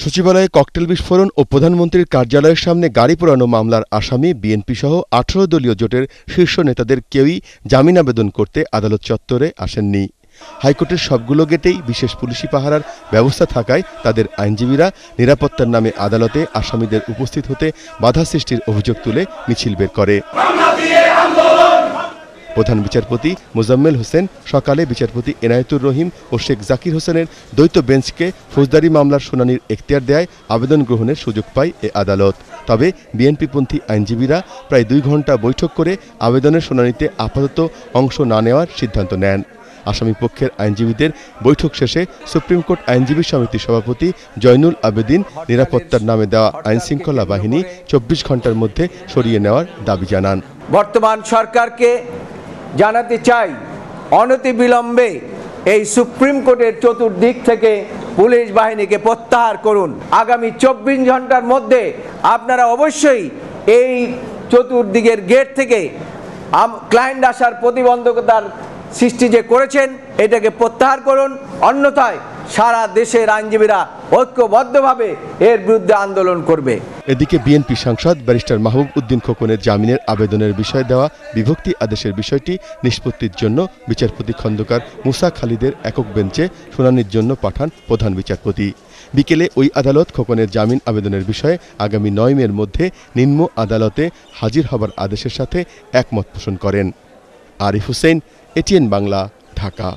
সচিবালয়ে ককটেল বিস্ফোরণ ও প্রধানমন্ত্রীর কার্যালয়ের সামনে গাড়ি পোড়ানো মামলার আসামি বিএনপি সহ আঠারো দলীয় জোটের শীর্ষ নেতাদের কেউই জামিন আবেদন করতে আদালত চত্বরে আসেননি। হাইকোর্টের সবগুলো গেটেই বিশেষ পুলিশি পাহারার ব্যবস্থা থাকায় তাদের আইনজীবীরা নিরাপত্তার নামে আদালতে আসামিদের উপস্থিত হতে বাধা সৃষ্টির অভিযোগ তুলে মিছিল বের করে। প্রধান বিচারপতি মোজাম্মেল হোসেন সকালে বিচারপতি এনায়েতুর রহিম ও শেখ জাকির হোসেনের দ্বৈত বেঞ্চকে ফৌজদারি মামলার শুনানির এখতিয়ার দেয়, আবেদন গ্রহণের সুযোগ পায় এ আদালত। তবে বিএনপিপন্থী আইনজীবীরা প্রায় দুই ঘণ্টা বৈঠক করে আবেদনের শুনানিতে আপাতত অংশ না নেওয়ার সিদ্ধান্ত নেন। আসামি পক্ষের আইনজীবীদের বৈঠক শেষে সুপ্রিম কোর্ট আইনজীবী সমিতির সভাপতি জয়নুল আবেদিন নিরাপত্তার নামে দেওয়া আইনশৃঙ্খলা বাহিনী চব্বিশ ঘণ্টার মধ্যে সরিয়ে নেওয়ার দাবি জানান। বর্তমান সরকারকে জানাতে চাই অনতিবিলম্বে এই সুপ্রিম কোর্টের চতুর্দিক থেকে পুলিশ বাহিনীকে প্রত্যাহার করুন। আগামী চব্বিশ ঘণ্টার মধ্যে আপনারা অবশ্যই এই চতুর্দিকের গেট থেকে ক্লায়েন্ট আসার প্রতিবন্ধকতার সৃষ্টি যে করেছেন, এটাকে প্রত্যাহার করুন। অন্যথায় সারা দেশের আইনজীবীরা ঐক্যবদ্ধভাবে এর বিরুদ্ধে আন্দোলন করবে। এদিকে বিএনপি সাংসদ ব্যারিস্টার মাহবুব উদ্দিন খোকনের জামিনের আবেদনের বিষয়ে দেওয়া বিভক্তি আদেশের বিষয়টি নিষ্পত্তির জন্য বিচারপতি খন্দকার মুসা খালিদের একক বেঞ্চে শুনানির জন্য পাঠান প্রধান বিচারপতি। বিকেলে ওই আদালত খোকনের জামিন আবেদনের বিষয়ে আগামী নয় মের মধ্যে নিম্ন আদালতে হাজির হবার আদেশের সাথে একমত পোষণ করেন। আরিফ হোসেন এটিএন বাংলা ঢাকা।